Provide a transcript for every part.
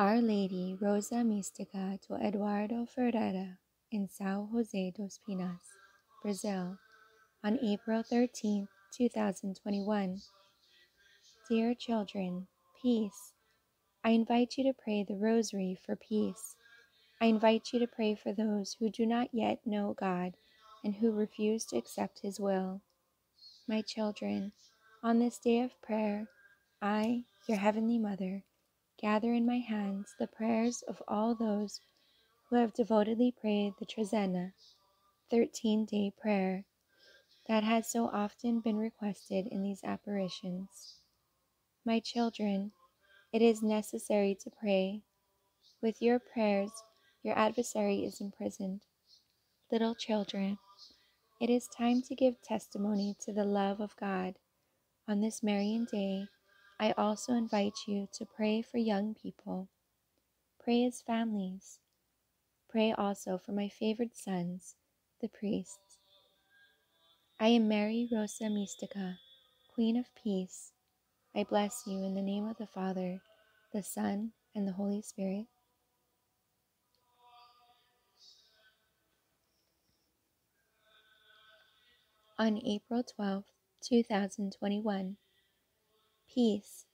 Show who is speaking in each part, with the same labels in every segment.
Speaker 1: Our Lady Rosa Mystica to Eduardo Ferreira in São José dos Pinhais, Brazil, on April 13, 2021. Dear children, peace. I invite you to pray the Rosary for peace. I invite you to pray for those who do not yet know God and who refuse to accept His will. My children, on this day of prayer, I, your Heavenly Mother, gather in my hands the prayers of all those who have devotedly prayed the Trezena, 13 day prayer, that has so often been requested in these apparitions. My children, it is necessary to pray. With your prayers, your adversary is imprisoned. Little children, it is time to give testimony to the love of God. On this Marian day, I also invite you to pray for young people. Pray as families. Pray also for my favored sons, the priests. I am Mary Rosa Mystica, Queen of Peace. I bless you in the name of the Father, the Son, and the Holy Spirit. On April 12, 2021, Peace.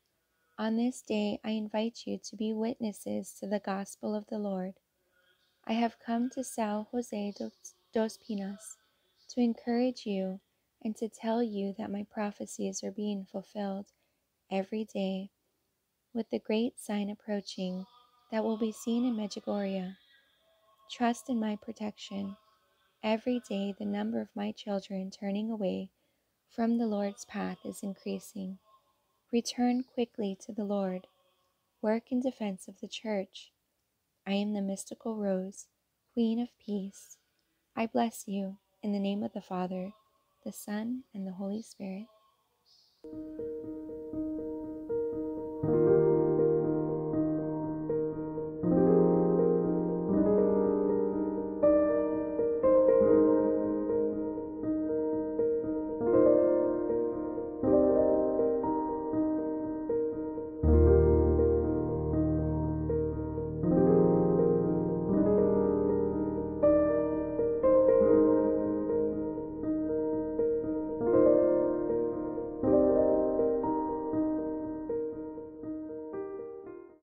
Speaker 1: On this day, I invite you to be witnesses to the gospel of the Lord. I have come to São José dos Pinhais to encourage you and to tell you that my prophecies are being fulfilled every day, with the great sign approaching that will be seen in Medjugorje. Trust in my protection. Every day, the number of my children turning away from the Lord's path is increasing. Return quickly to the Lord. Work in defense of the Church. I am the mystical rose, Queen of Peace. I bless you in the name of the Father, the Son, and the Holy Spirit.